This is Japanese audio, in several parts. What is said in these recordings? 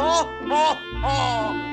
ほほほ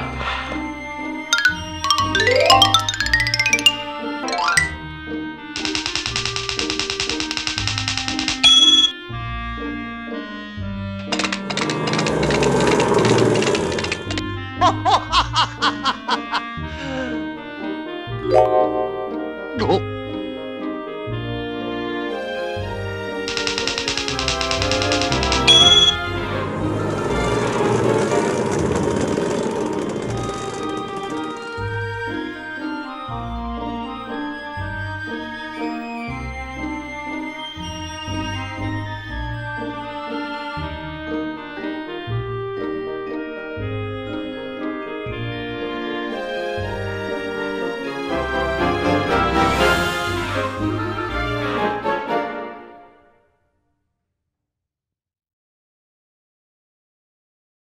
おっ